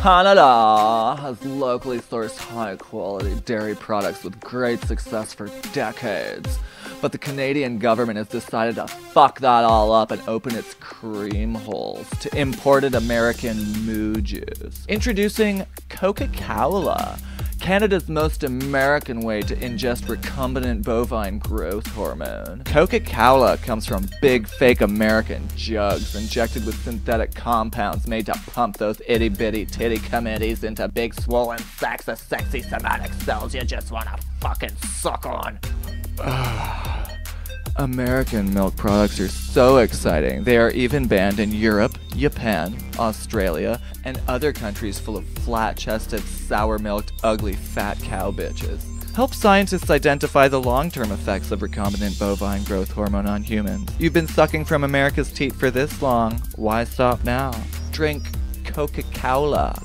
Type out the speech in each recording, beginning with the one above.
Canada has locally sourced high quality dairy products with great success for decades. But the Canadian government has decided to fuck that all up and open its cream holes to imported American moo juice. Introducing Coca Cola, Canada's most American way to ingest recombinant bovine growth hormone. Coca Cola comes from big fake American jugs injected with synthetic compounds made to pump those itty bitty titty committees into big swollen sacks of sexy somatic cells you just wanna fucking suck on. American milk products are so exciting. They are even banned in Europe, Japan, Australia, and other countries full of flat chested, sour milked, ugly, fat cow bitches. Help scientists identify the long term effects of recombinant bovine growth hormone on humans. You've been sucking from America's teat for this long. Why stop now? Drink Coca Cola,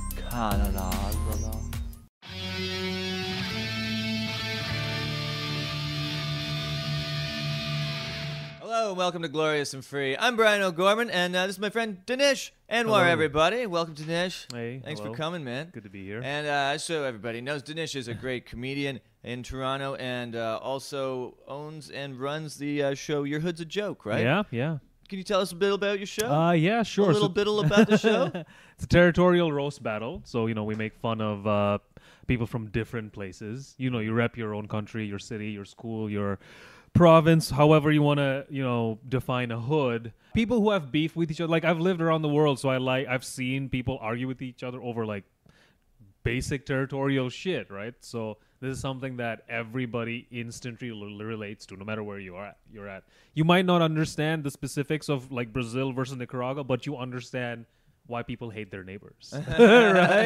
Hello and welcome to Glorious and Free. I'm Bryan O'Gorman, and uh, this is my friend Danish Anwar, Hello. everybody. Welcome to Danish. Hey, Thanks hello. for coming, man. Good to be here. And uh, so everybody knows Dinesh is a great comedian in Toronto and uh, also owns and runs the uh, show Your Hood's a Joke, right? Yeah, yeah. Can you tell us a bit about your show? Uh, yeah, sure. a little So- bit about the show? it's a territorial roast battle. So, you know, we make fun of uh, people from different places. You know, you rep your own country, your city, your school, your province, however you want to, you know, define a hood. People who have beef with each other. Like, I've lived around the world, so I like, I've seen people argue with each other over, like, basic territorial shit, right? So this is something that everybody instantly l- relates to, no matter where you are at. You're at. You might not understand the specifics of like Brazil versus Nicaragua, but you understand why people hate their neighbors, right?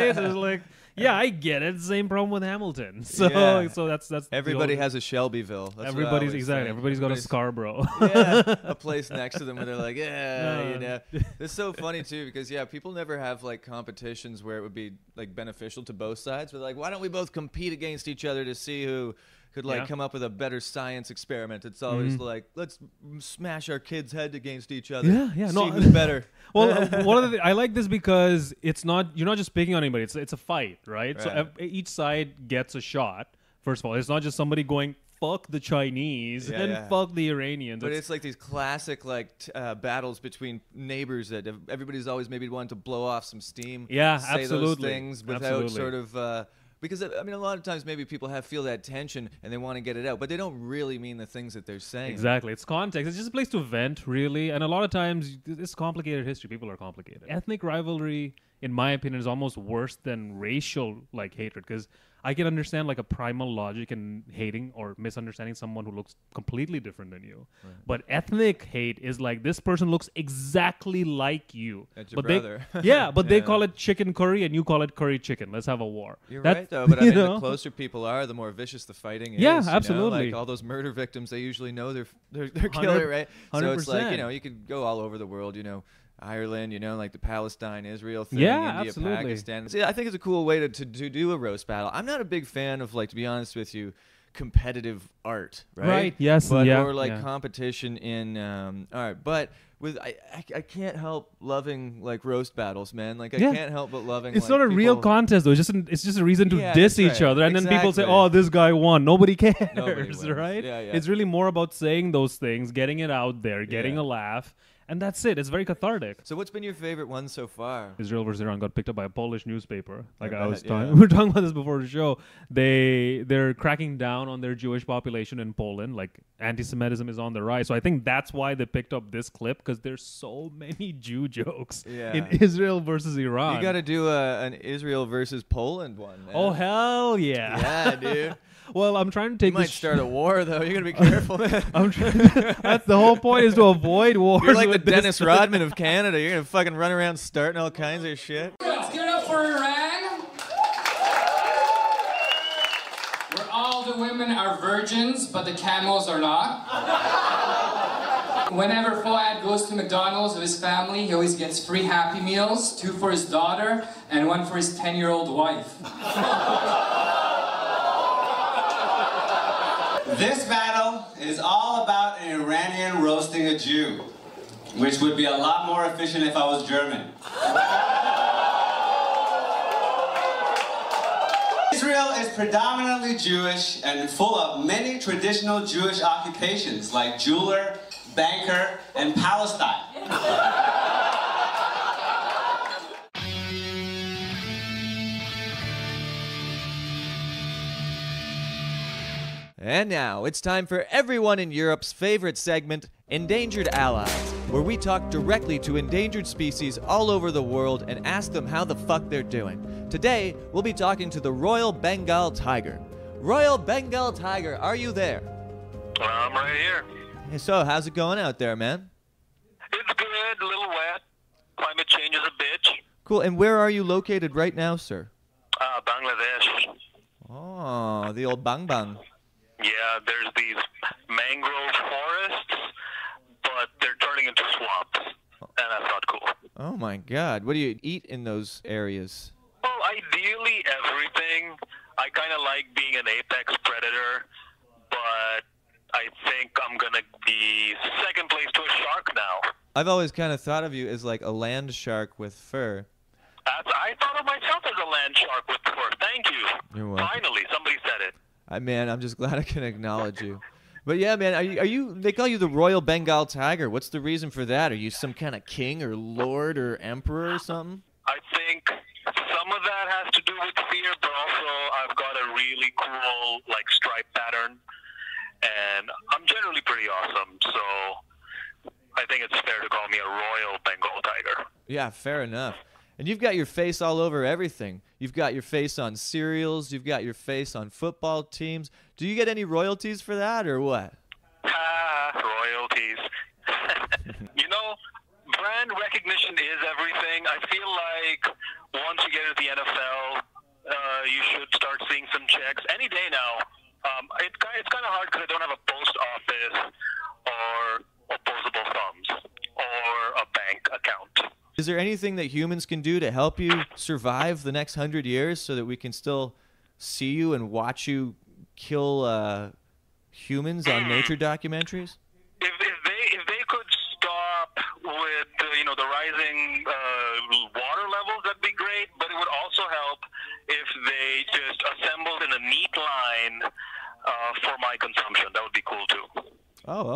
It's like, yeah, I get it. Same problem with Hamilton. So, Yeah. so that's that's Everybody only- has a Shelbyville. That's everybody's exactly. think. Everybody's got a Scarborough. yeah, a place next to them where they're like, yeah, No. you know. It's so funny too because yeah, people never have like competitions where it would be like beneficial to both sides. But like, why don't we both compete against each other to see who could like Yeah. come up with a better science experiment? It's always Mhm. like, let's smash our kids' head against each other. Yeah, yeah, See no, who's better. well, uh, one of the I like this because it's not you're not just picking on anybody. It's it's a fight, right? So Right. ev- each side gets a shot. First of all, it's not just somebody going fuck the Chinese Yeah, and yeah. fuck the Iranians. But it's like these classic like t- uh, battles between neighbors that everybody's always maybe wanting to blow off some steam. Yeah, say absolutely. those things without Absolutely. sort of. Uh, because I mean, a lot of times maybe people have feel that tension and they want to get it out, but they don't really mean the things that they're saying. Exactly. It's context. It's just a place to vent, really. And a lot of times, it's complicated history. People are complicated. Ethnic rivalry, in my opinion, is almost worse than racial like hatred because I can understand like a primal logic in hating or misunderstanding someone who looks completely different than you. But ethnic hate is like this person looks exactly like you. That's your but brother. They, yeah, but they call it chicken curry and you call it curry chicken. Let's have a war. You're That- right though, but I mean, know? the closer people are, the more vicious the fighting is. Yeah, you know? absolutely. Like all those murder victims, they usually know their their, their Hundred- killer, right? So it's like you know, you could go all over the world, you know. Ireland, you know, like the Palestine Israel thing, Yeah, India, absolutely. Pakistan. See, I think it's a cool way to, to, to do a roast battle. I'm not a big fan of, like, to be honest with you, competitive art, right? Right, yes, But yeah, or like yeah. competition in um, art. But with I, I, I can't help loving like roast battles, man. Like I Yeah. can't help but loving. It's like, not a real contest though. It's just an, it's just a reason to Yeah, diss that's each right. other, and then people say, "Oh, this guy won." Nobody cares, wins. right? Yeah, yeah. It's really more about saying those things, getting it out there, getting a laugh, and that's it. It's very cathartic. So what's been your favorite one so far? Israel versus Iran got picked up by a Polish newspaper. Like I I, was talking, yeah. we were talking about this before the show. They they're cracking down on their Jewish population in Poland. Like anti-Semitism is on the rise. So I think that's why they picked up this clip because there's so many Jew jokes Yeah. in Israel versus Iran. You got to do a, an Israel versus Poland one. Man. Oh hell yeah! yeah, dude. Well, I'm trying to You take might this. start a war though. You're gonna be careful, man. I'm trying. that's the whole point is to avoid wars. You're like the with this. Dennis Rodman of Canada. You're gonna fucking run around starting all kinds of shit. Let's give it up for Iran. Where all the women are virgins, but the camels are not. Whenever Fuad goes to McDonald's with his family, he always gets free Happy Meals, two for his daughter and one for his 10-year-old wife. This battle is all about an Iranian roasting a Jew, which would be a lot more efficient if I was German. Israel is predominantly Jewish and full of many traditional Jewish occupations like jeweler, banker, and Palestine. And now it's time for everyone in Europe's favorite segment, Endangered Allies, where we talk directly to endangered species all over the world and ask them how the fuck they're doing. Today, we'll be talking to the Royal Bengal Tiger. Royal Bengal Tiger, are you there? I'm right here. Hey, So, how's it going out there, man? It's good, a little wet. Climate change is a bitch. Cool. And where are you located right now, sir? Uh, Bangladesh. Oh, the old Bang Bang. Yeah, there's these mangrove forests, but they're turning into swamps, and that's not cool. Oh my god. What do you eat in those areas? Well, ideally everything. I kind of like being an apex predator, but I think I'm gonna be second place to a shark now. I've always kind of thought of you as like a land shark with fur. That's, I thought of myself as a land shark with fur. Thank you. You're welcome. Finally, somebody said it. I man, I'm just glad I can acknowledge you. But yeah, man, are you, are you? They call you the Royal Bengal Tiger. What's the reason for that? Are you some kind of king or lord or emperor or something? I think some of that has to do with fear, but also I've got a really cool like stripe pattern, and I'm generally pretty awesome. So I think it's fair to call me a royal Bengal tiger. Yeah, fair enough. And you've got your face all over everything. You've got your face on cereals. You've got your face on football teams. Do you get any royalties for that or what? Ah, royalties. you know, brand recognition is everything. I feel like once you get into the NFL, uh, you should start seeing some checks any day now. Um, it, it's kind of hard because I don't have a post office or Is there anything that humans can do to help you survive the next hundred years so that we can still see you and watch you kill uh, humans on nature documentaries? If, if they if they could stop with uh, you know the rising uh, water levels, that'd be great. But it would also help if they just assembled in a neat line uh, for my consumption. That would be cool too.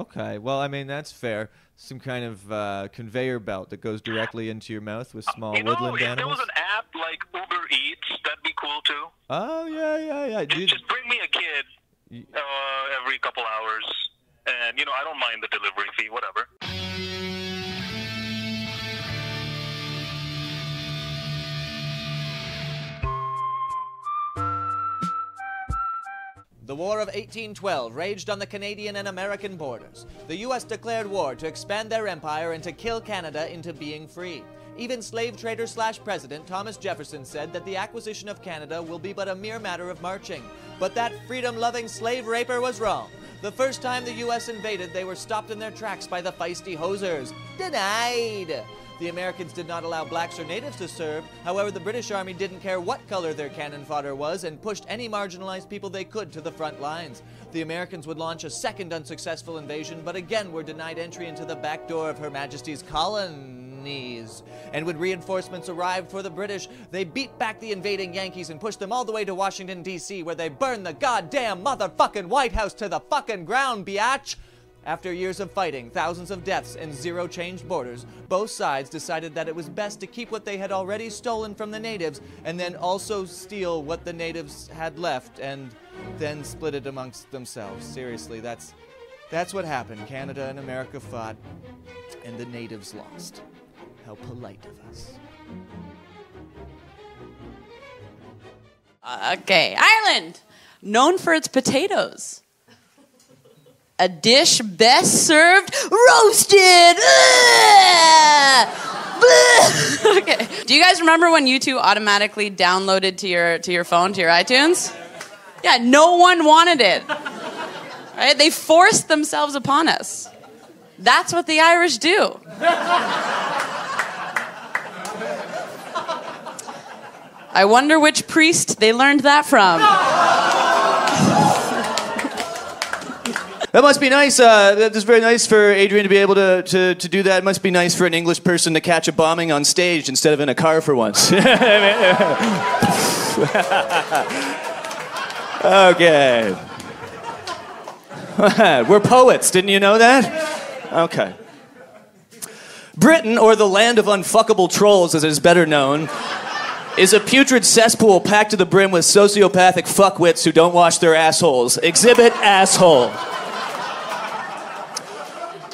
Okay. Well, I mean that's fair. Some kind of uh, conveyor belt that goes directly into your mouth with small you know, woodland if there animals. was an app like Uber Eats, that'd be cool too. Oh yeah, yeah, yeah. Just, just bring War of 1812 raged on the Canadian and American borders. The U.S. declared war to expand their empire and to kill Canada into being free. Even slave trader slash president Thomas Jefferson said that the acquisition of Canada will be but a mere matter of marching. But that freedom loving slave raper was wrong. The first time the U.S. invaded, they were stopped in their tracks by the feisty hosers. Denied! The Americans did not allow blacks or natives to serve. However, the British Army didn't care what color their cannon fodder was and pushed any marginalized people they could to the front lines. The Americans would launch a second unsuccessful invasion, but again were denied entry into the back door of Her Majesty's colonies. And when reinforcements arrived for the British, they beat back the invading Yankees and pushed them all the way to Washington, D.C., where they burned the goddamn motherfucking White House to the fucking ground, biatch! After years of fighting, thousands of deaths, and zero changed borders, both sides decided that it was best to keep what they had already stolen from the natives and then also steal what the natives had left and then split it amongst themselves. Seriously, that's that's what happened. Canada and America fought and the natives lost. How polite of us. Okay, Ireland, known for its potatoes. A dish best served roasted. Okay. Do you guys remember when U2 automatically downloaded to your to your phone to your iTunes? Yeah, no one wanted it. Right? They forced themselves upon us. That's what the Irish do. I wonder which priest they learned that from. That must be nice. Uh, that is very nice for Adrian to be able to, to, to do that. It must be nice for an English person to catch a bombing on stage instead of in a car for once. okay. We're poets, didn't you know that? Okay. Britain, or the land of unfuckable trolls as it is better known, is a putrid cesspool packed to the brim with sociopathic fuckwits who don't wash their assholes. Exhibit asshole.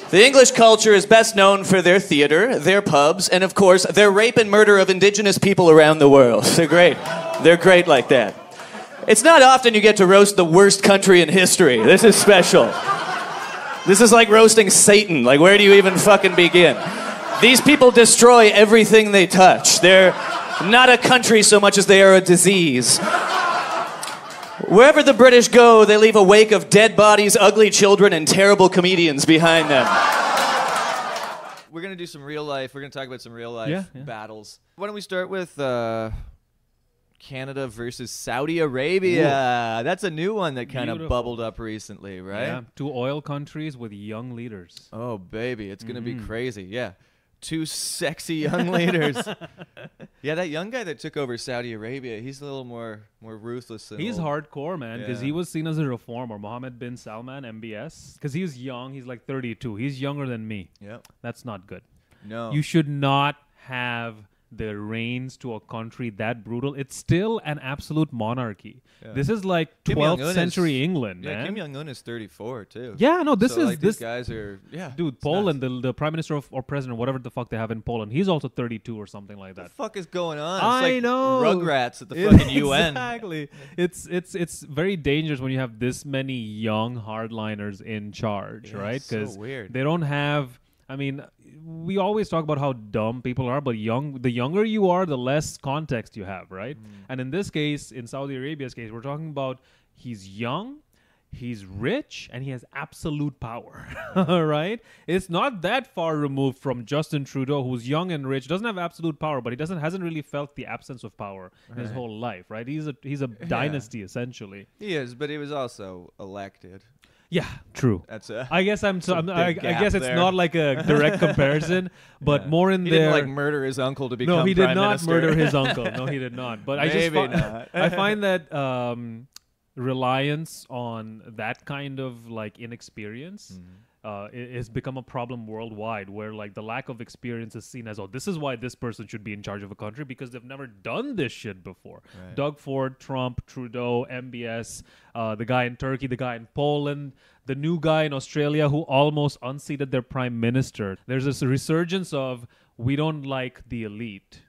The English culture is best known for their theater, their pubs, and of course, their rape and murder of indigenous people around the world. They're great. They're great like that. It's not often you get to roast the worst country in history. This is special. This is like roasting Satan. Like, where do you even fucking begin? These people destroy everything they touch. They're not a country so much as they are a disease. Wherever the British go, they leave a wake of dead bodies, ugly children, and terrible comedians behind them. We're gonna do some real life. We're gonna talk about some real life Yeah, yeah. battles. Why don't we start with uh, Canada versus Saudi Arabia? That's a new one that kind of Beautiful. bubbled up recently, right? Yeah, two oil countries with young leaders. Oh baby, it's gonna Mm-hmm. be crazy. Yeah, two sexy young leaders. yeah, that young guy that took over Saudi Arabia, he's a little more more ruthless. Than He's old- hardcore, man, because Yeah. he was seen as a reformer. Mohammed bin Salman, MBS, because he was young. He's like 32. He's younger than me. Yeah, That's not good. No. You should not have the reins to a country that brutal. It's still an absolute monarchy. This is like 12th century is- England, Yeah, man. Kim Jong Un is 34 too. Yeah, no, this So, is like, this these guys are yeah. dude. Poland, nuts. the, the prime minister of, or president, whatever the fuck they have in Poland, he's also 32 or something like that. What the fuck is going on? It's I like know. Rugrats at the fucking UN. Exactly. It's it's it's very dangerous when you have this many young hardliners in charge, Yeah, right? it's so Because they don't have. I mean, we always talk about how dumb people are, but young. The younger you are, the less context you have, right? Mm. And in this case, in Saudi Arabia's case, we're talking about he's young. He's rich and he has absolute power, right? It's not that far removed from Justin Trudeau, who's young and rich, doesn't have absolute power, but he doesn't hasn't really felt the absence of power in his whole life, right? He's a he's a dynasty essentially. He is, but he was also elected. Yeah, true. That's a. I guess I'm. So I'm I, I guess it's there. not like a direct comparison, but Yeah. more in he there. didn't like murder his uncle to become no, he did prime not minister. murder his uncle. No, he did not. But I just fi- not. I find that um, reliance on that kind of like inexperience Mm-hmm. Uh, has become a problem worldwide. Where like the lack of experience is seen as oh, this is why this person should be in charge of a country because they've never done this shit before. Doug Ford, Trump, Trudeau, MBS, uh, the guy in Turkey, the guy in Poland. The new guy in Australia who almost unseated their prime minister. There's this resurgence of we don't like the elite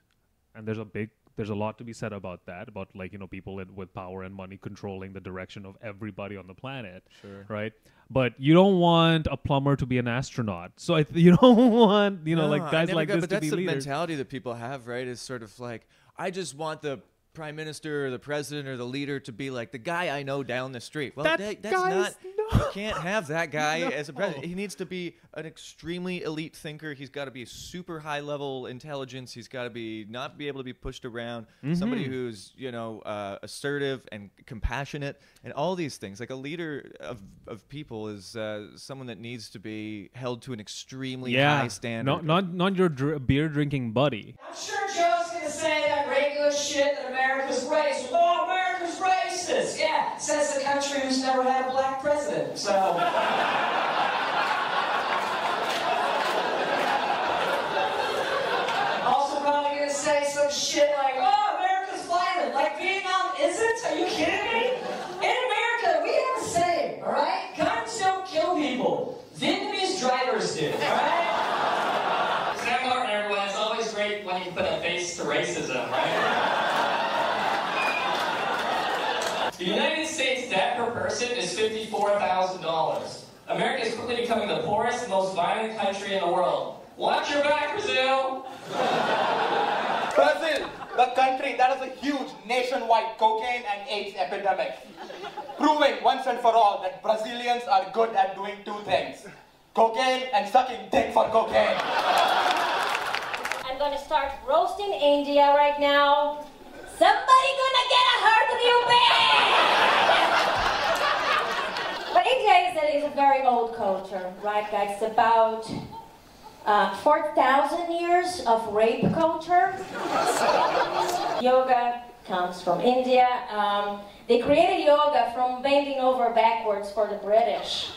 and there's a big there's a lot to be said about that about like you know people in, with power and money controlling the direction of everybody on the planet Sure. right but you don't want a plumber to be an astronaut so I th- you don't want you know No, like guys like got- this but to that's be the leaders mentality that people have, right? Is sort of like, I just want the prime minister or the president or the leader to be like the guy I know down the street. Well, That that, that's guy not. is- You can't have that guy as a president. He needs to be an extremely elite thinker. He's got to be super high level intelligence. He's got to be not be able to be pushed around. Somebody Mm-hmm. who's you know uh, assertive and compassionate and all these things. Like a leader of, of people is uh, someone that needs to be held to an extremely yeah high standard. not not not your dr- beer drinking buddy I'm sure Joe's gonna say that regular shit that America's racist. Oh, America's racist. Yeah, says the country who's never had a black president. So. Also probably gonna say some shit like, oh, America's violent, like Vietnam isn't? Are you kidding me? In America, we have a saying, all right? Guns don't kill people. Vietnamese drivers do, all right? Sam Martin, everyone, it's always great when you put a face to racism, right? the United States debt per person is $54,000. America is quickly becoming the poorest, most violent country in the world. Watch your back, Brazil! Brazil, the country that has a huge nationwide cocaine and AIDS epidemic, proving once and for all that Brazilians are good at doing two things cocaine and sucking dick for cocaine. I'm going to start roasting India right now. Somebody gonna get a hurt of you, baby! but India is a, is a very old culture, right, guys? It's about uh, 4,000 years of rape culture. Yoga, comes from India. Um, they created yoga from bending over backwards for the British.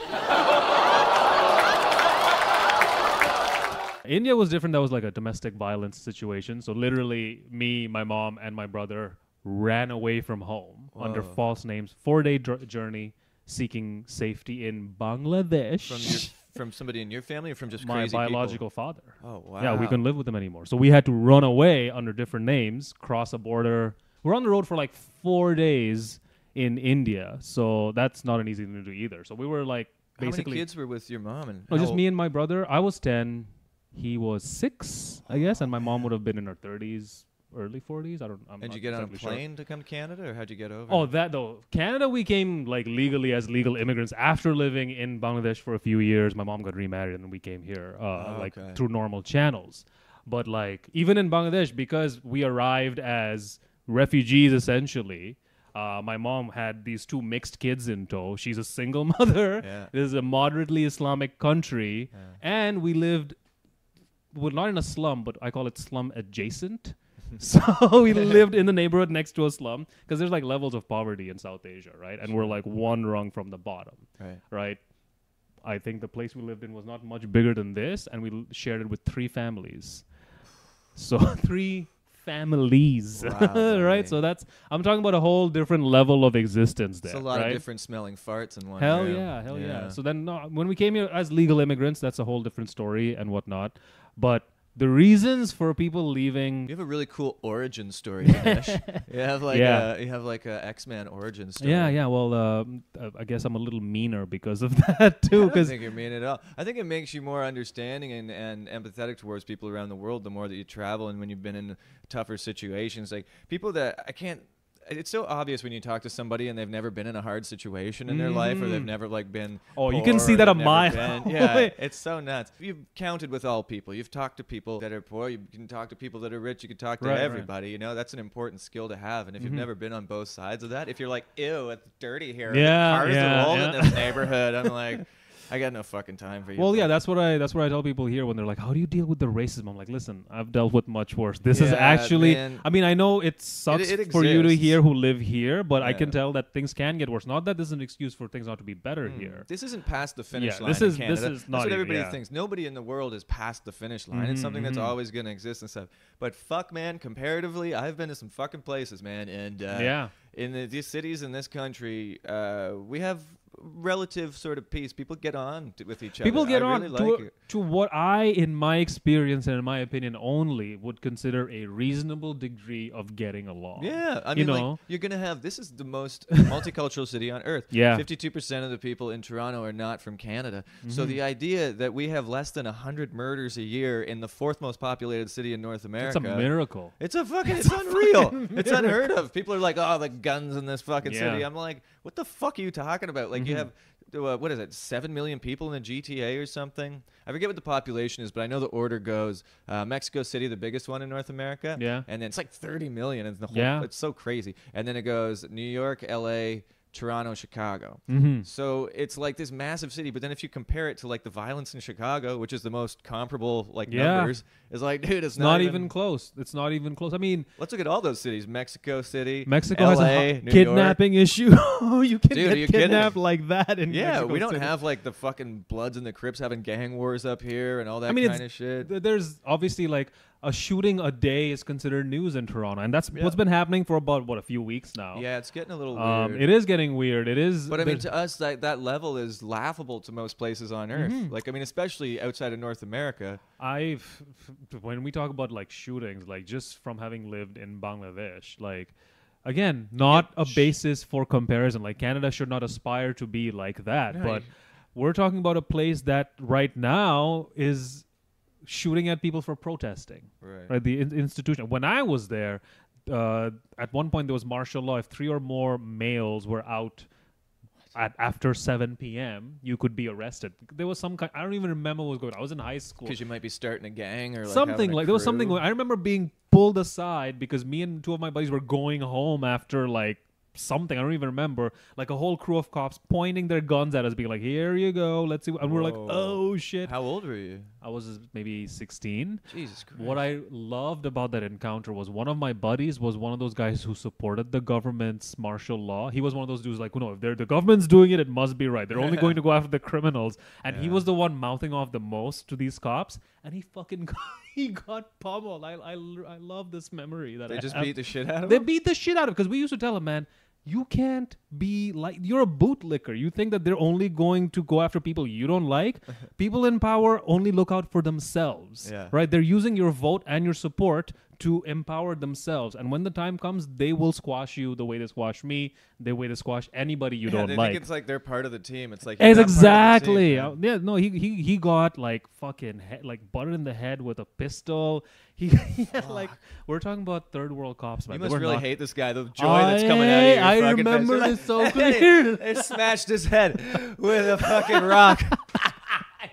India was different. That was like a domestic violence situation. So literally, me, my mom, and my brother ran away from home under false names. Four day dr- journey seeking safety in Bangladesh. From your from somebody in your family or from just my crazy people? biological father. Oh wow. Yeah, we couldn't live with him anymore. So we had to run away under different names, cross a border. We're on the road for like four days in India. So that's not an easy thing to do either. So we were like basically. How many kids were with your mom and no, just old- me and my brother. I was 10. He was six, I guess, and my mom would have been in her 30s, early 40s. I don't. I'm And you get on a exactly sure. plane to come to Canada, or how'd you get over? Oh, that though. Canada, we came like legally as legal immigrants after living in Bangladesh for a few years. My mom got remarried, and we came here uh, Oh, like okay. through normal channels. But like even in Bangladesh, because we arrived as refugees essentially. Uh, my mom had these two mixed kids in tow. She's a single mother. Yeah. This is a moderately Islamic country, and we lived well, not in a slum, but I call it slum adjacent. so we lived in the neighborhood next to a slum because there's like levels of poverty in South Asia, right? And we're like one rung from the bottom, Right. Right. I think the place we lived in was not much bigger than this, and we l- shared it with three families. So three families, Wow, right? So that's I'm talking about a whole different level of existence there. It's a lot right? of different smelling farts in one. Hell room. yeah, hell yeah. So then, no, when we came here as legal immigrants, that's a whole different story and whatnot. But the reasons for people leaving, You have a really cool origin story, you have like Yeah. a, you have like a X Men origin story. yeah, yeah. Well, um, uh, I guess I'm a little meaner because of that I too. don't Because think you're mean at all. I think it makes you more understanding and, and empathetic towards people around the world the more that you travel and when you've been in tougher situations. Like people that I can't. It's so obvious when you talk to somebody and they've never been in a hard situation in their life or they've Mhm. never like been. Oh, you can see that a mile Yeah, it's so nuts. You've counted with all people. You've talked to people that are poor. You can talk to people that are rich. You can talk to Right, right. everybody. You know that's an important skill to have. And if you've Mhm. never been on both sides of that, if you're like, ew, it's dirty here. Yeah, cars yeah, are old yeah. in this neighborhood. I'm like. I got no fucking time for you. well, yeah, that's what I that's what I tell people here when they're like, "How do you deal with the racism?" I'm like, "Listen, I've dealt with much worse. This is Yeah, actually. man. I mean, I know it sucks it for you to exists. hear who live here, but I Yeah. can tell that things can get worse. Not that this is an excuse for things not to be better here. This isn't past the finish Yeah, line. this in is- this Canada. is That's not what even- everybody yeah. thinks. Nobody in the world is past the finish line. It's Mhm, something that's mhm. always going to exist and stuff. But fuck, man, comparatively, I've been to some fucking places, man, and uh, Yeah. in the, these cities in this country, uh, we have relative sort of peace. People get on t- with each other. People get I on really to, like a- to what I, in my experience and in my opinion only, would consider a reasonable degree of getting along. Yeah, I you mean, know, like you're gonna have this is the most multicultural city on earth. Yeah. fifty-two percent of the people in Toronto are not from Canada. So Mhm. the idea that we have less than hundred murders a year in the fourth most populated city in North America, It's a miracle. It's a fucking, It's it's, unreal. fucking It's unheard of. People are like, oh, the guns in this fucking city. I'm like, what the fuck are you talking about? Like you Mhm. have. Uh, what is it? Seven million people in the GTA or something. I forget what the population is, but I know the order goes: uh, Mexico City, the biggest one in North America, Yeah. and then it's like 30 million. It's the whole. Yeah. It's so crazy. And then it goes New York, L.A., Toronto, Chicago. Mhm. So it's like this massive city. But then if you compare it to like the violence in Chicago, which is the most comparable like Yeah. numbers, it's like, dude, it's it's not, even close. It's not even close. I mean, Let's look at all those cities: Mexico City, Mexico LA, has a kidnapping issue. you can Dude, get you kidding? kidnapped like that in yeah, Mexico we don't City. have like the fucking Bloods and the Crips having gang wars up here and all that I mean, kind of shit. th- there's obviously like a shooting a day is considered news in Toronto, and that's Yeah. what's been happening for about what a few weeks now. Yeah, it's getting a little Um, weird. it is getting weird. It is. But I mean, to us, that that level is laughable to most places on Earth. Mhm. Like, I mean, especially outside of North America. I when we talk about like shootings, like just from having lived in Bangladesh, like again, not a basis for comparison. Like Canada should not aspire to be like that, No, but you- we're talking about a place that right now is shooting at people for protesting. Right. The in- institution. When I was there, uh, at one point there was martial law. If three or more males were out at after 7 p.m., you could be arrested. There was some kind. I don't even remember what was going. on. I was in high school Because you might be starting a gang or like something like there was something. I remember being pulled aside because me and two of my buddies were going home after like something. I don't even remember. Like a whole crew of cops pointing their guns at us, being like, "Here you go, let's see." And we're like, "Oh shit!" How old were you? I was maybe 16. Jesus Christ. What I loved about that encounter was one of my buddies was one of those guys who supported the government's martial law. He was one of those dudes like, no, if they're, the government's doing it, it must be right. They're only going to go after the criminals. And he was the one mouthing off the most to these cops. And he fucking got, he got pummeled. I, I, I love this memory that They I just have. beat the shit out of They him? beat the shit out of because we used to tell him, man, you can't be like you're a bootlicker. You think that they're only going to go after people you don't like? people in power only look out for themselves. Yeah. Right? They're using your vote and your support to empower themselves. And when the time comes, they will squash you the way they squash me, the way they squash anybody you yeah, don't they like. think it's like they're part of the team. It's like It's you're not part of the team, exactly. Uh, yeah, no, he he he got like fucking he- like butted in the head with a pistol. He, he had like we're talking about third world cops. Man. You must really not- hate this guy. The joy that's coming out of I- your I remember this so clear. They smashed his head with a fucking rock.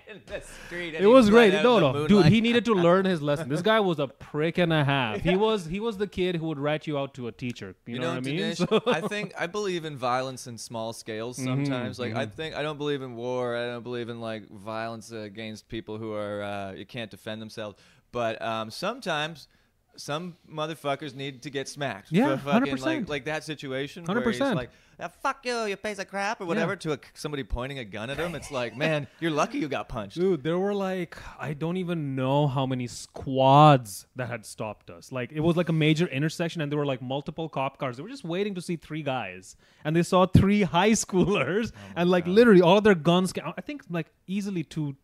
in the street. It was great. No, no, dude, he needed to learn his lesson. This guy was a prick and a half. He was he was the kid who would rat you out to a teacher. You, You know, know, what I mean? Danish, So- I think I believe in violence in small scales Mhm, sometimes. Like I mhm. think I don't believe in war. I don't believe in like violence against people who are uh, you can't defend themselves. But um, sometimes some motherfuckers need to get smacked. Yeah, 100%. Like like that situation where he's 100%. like, "Ah, "Fuck you, you piece of crap," or whatever, to a, somebody pointing a gun at him. It's like, man, you're lucky you got punched. Dude, there were like I don't even know how many squads that had stopped us. Like it was like a major intersection, and there were like multiple cop cars. They were just waiting to see three guys, and they saw three high schoolers, and like literally all their guns. I think like easily two.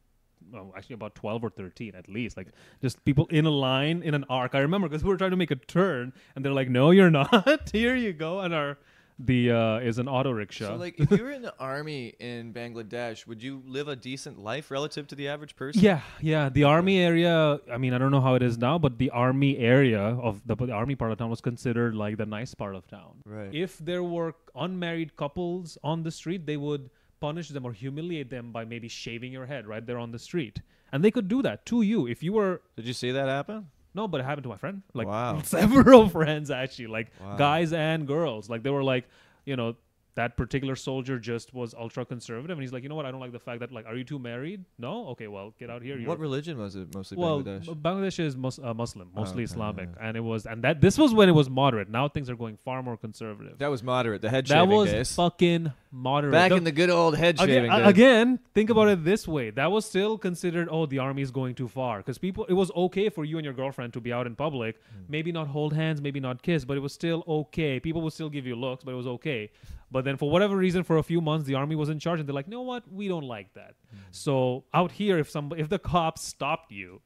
Well, actually, about twelve or thirteen at least. Like just people in a line in an arc. I remember because we were trying to make a turn, and they're like, "No, you're not. Here you go." And our the uh, is an auto rickshaw. So like, if you were in the army in Bangladesh, would you live a decent life relative to the average person? Yeah, yeah. The army area. I mean, I don't know how it is now, but the army area of the, the army part of town was considered like the nice part of town. Right. If there were unmarried couples on the street, they would punish them or humiliate them by maybe shaving your head right there on the street, and they could do that to you if you were. Did you see that happen? No, but it happened to my friend. Like Wow. several friends actually, like Wow. guys and girls. Like they were like, you know, that particular soldier just was ultra conservative, and he's like, you know what? I don't like the fact that like, are you two married? No. Okay, well, get out here. What You're- religion was it? Mostly well, Bangladesh. Bangladesh is mus- uh, Muslim, Oh, mostly okay, Islamic, yeah. and it was, and that this was when it was moderate. Now things are going far more conservative. That was moderate. The head That was days. fucking moderate. Back The- in the good old head again, shaving a- days. Again, think about it this way: that was still considered, oh, the army is going too far, because people, it was okay for you and your girlfriend to be out in public, Hmm. maybe not hold hands, maybe not kiss, but it was still okay. People would still give you looks, but it was okay. But then, for whatever reason, for a few months, the army was in charge, and they're like, you know what? We don't like that. Hmm. So out here, if some, if the cops stopped you.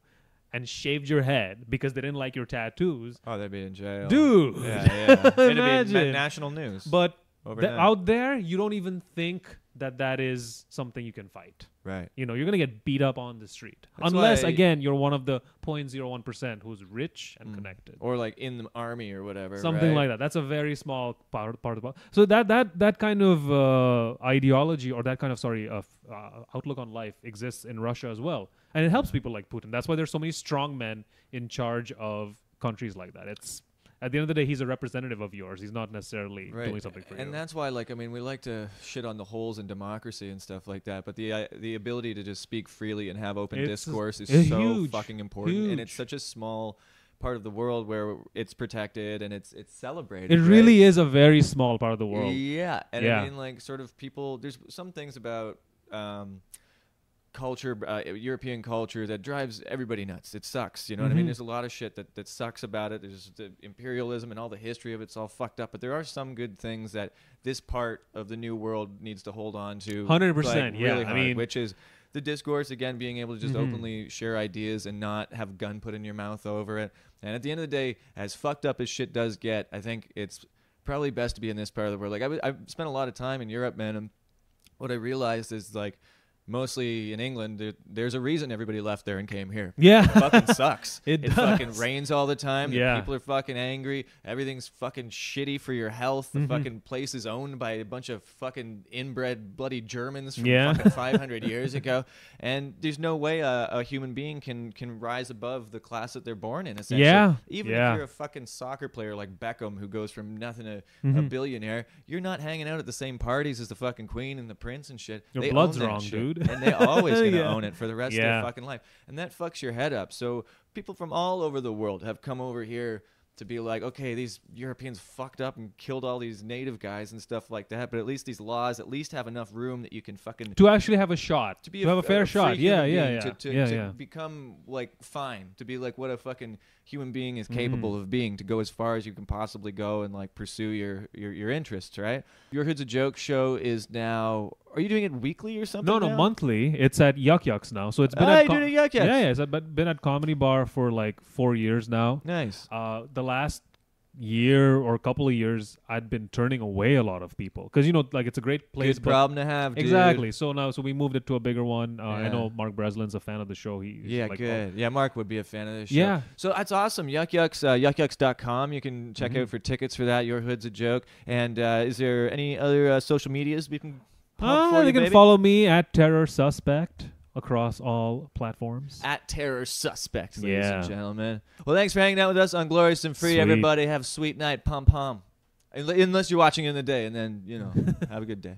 And shaved your head because they didn't like your tattoos. Oh, they'd be in jail. Dude. Yeah, yeah. It'd be Imagine. national news. But overnight. th- out there, you don't even think that that is something you can fight. Right. You know, you're gonna get beat up on the street That's unless, again, you're one of the 0.01 percent who's rich Mm. and connected. or like in the army or whatever. Something right? like that. That's a very small part part of it. So that that that kind of uh, ideology or that kind of sorry of uh, outlook on life exists in Russia as well, and it helps people like Putin. That's why there's so many strong men in charge of countries like that. It's at the end of the day, he's a representative of yours. He's not necessarily Right. doing something for and you. And that's why, like, I mean, we like to shit on the holes in democracy and stuff like that, but the uh, the ability to just speak freely and have open It's discourse is so huge, fucking important, and it's such a small part of the world where it's protected and it's it's celebrated. It right? really is a very small part of the world. Yeah, and Yeah. I mean, like, sort of people. There's some things about um, culture, uh, European culture, that drives everybody nuts. It sucks. You know what I mean? Mhm. There's a lot of shit that, that sucks about it. There's the imperialism and all the history of it's all fucked up. But there are some good things that this part of the new world needs to hold on to. 100%, like, yeah, Really I mean- which is. The discourse again, being able to just Mhm. openly share ideas and not have gun put in your mouth over it. And at the end of the day, as fucked up as shit does get, I think it's probably best to be in this part of the world. Like I, w- I've spent a lot of time in Europe, man, and what I realized is like mostly in England, there, there's a reason everybody left there and came here. Yeah. It fucking sucks. It fucking does. rains all the time. Yeah. People are fucking angry. Everything's fucking shitty for your health. The Mhm. fucking place is owned by a bunch of fucking inbred bloody Germans from Yeah. fucking 500 years ago. And there's no way a, a human being can can rise above the class that they're born in. Essentially, Yeah. even Yeah. if you're a fucking soccer player like Beckham who goes from nothing to a Mhm. billionaire, you're not hanging out at the same parties as the fucking queen and the prince and shit. Your they blood's wrong, shit. Dude. and they always gonna Yeah. own it for the rest of their fucking life, and that fucks your head up. So people from all over the world have come over here to be like, okay, these Europeans fucked up and killed all these native guys and stuff like that, but at least these laws at least have enough room that you can fucking To actually have a shot. to be to have a fair free shot. Yeah, yeah, yeah. To, to, yeah, to yeah. become like fine, to be like what a fucking human being is Mhm. capable of being, to go as far as you can possibly go and like pursue your your, your interests, right? Your Hood's a Joke show is now. Are you doing it weekly or something? No, no, now? monthly. It's at Yuk Yuks now. So it's been Ah, at you're doing Yuk Yuks. Yeah, yeah. It's at- been at Comedy Bar for like four years now. Nice. Uh, the last year or a couple of years, I'd been turning away a lot of people because you know, like it's a great place. Good problem to have, dude. Exactly. So now, so we moved it to a bigger one. Uh, I know Mark Breslin's a fan of the show. He Yeah, like, oh, good. Yeah, Mark would be a fan of this show. Yeah. So that's awesome. Yuk Yuks, uh, yukyuks.com. You can check Mhm. out for tickets for that. Your Hood's a Joke. And uh, is there any other uh, social medias we can pump Uh, for they you, can baby? follow me at Terror Suspect across all platforms. At Terror Suspect, ladies Yeah. and gentlemen. Well, thanks for hanging out with us on Glorious and Free. Sweet. Everybody have a sweet night. Pom pom. Unless you're watching in the day, and then, you know, have a good day.